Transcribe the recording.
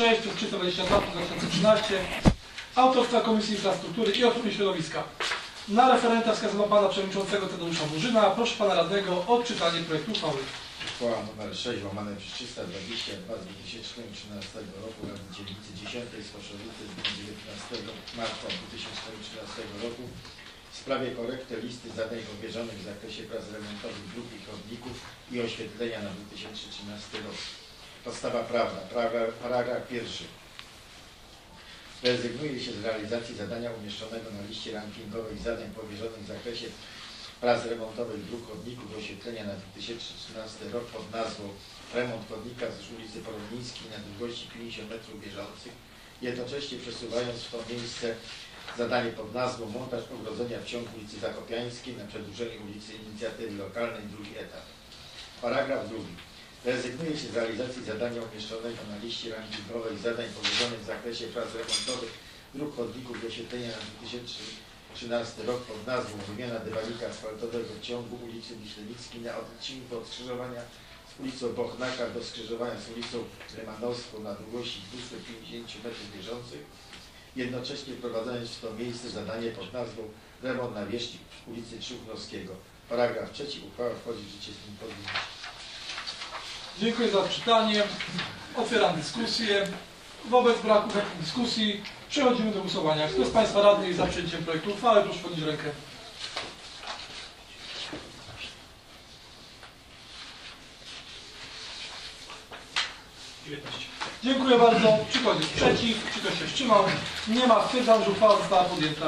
6 przez 322 2013 autorstwa Komisji Infrastruktury i Ochrony Środowiska. Na referenta wskazano pana przewodniczącego Tadeusza Murzyna. Proszę pana radnego o odczytanie projektu uchwały. Uchwała nr 6 łamane przez 322 z 2013 roku Rady Dzielnicy 10 z Koszowicy z dnia 19 marca 2013 roku w sprawie korekty listy zadań powierzonych w zakresie prac remontowych dróg i chodników i oświetlenia na 2013 rok. Podstawa prawna. Paragraf, pierwszy. Rezygnuje się z realizacji zadania umieszczonego na liście rankingowej zadań powierzonych w zakresie prac remontowych dróg chodników oświetlenia na 2013 rok pod nazwą remont chodnika z ulicy Poromińskiej na długości 50 metrów bieżących, jednocześnie przesuwając w to miejsce zadanie pod nazwą montaż ogrodzenia w ciągu ulicy Zakopiańskiej na przedłużeniu ulicy Inicjatywy Lokalnej, drugi etap. Paragraf drugi. Rezygnuje się z realizacji zadania umieszczonego na liście rankingowej zadań powierzonych w zakresie prac remontowych dróg chodników i oświetlenia na 2013 rok pod nazwą wymiana dywanika asfaltowego w ciągu ulicy Wiślewickiej na odcinku od skrzyżowania z ulicą Bochnaka do skrzyżowania z ulicą Rymanowską na długości 250 metrów bieżących, jednocześnie wprowadzając w to miejsce zadanie pod nazwą remont nawierzchni ulicy Czubnowskiego. Paragraf trzeci. Uchwała wchodzi w życie z dniem podjęcia. Dziękuję za odczytanie. Otwieram dyskusję. Wobec braku takiej dyskusji przechodzimy do głosowania. Kto z Państwa radnych jest za przyjęciem projektu uchwały, proszę podnieść rękę. Dziękuję bardzo. Czy ktoś jest przeciw? Czy ktoś się wstrzymał? Nie ma. Stwierdzam, że uchwała została podjęta.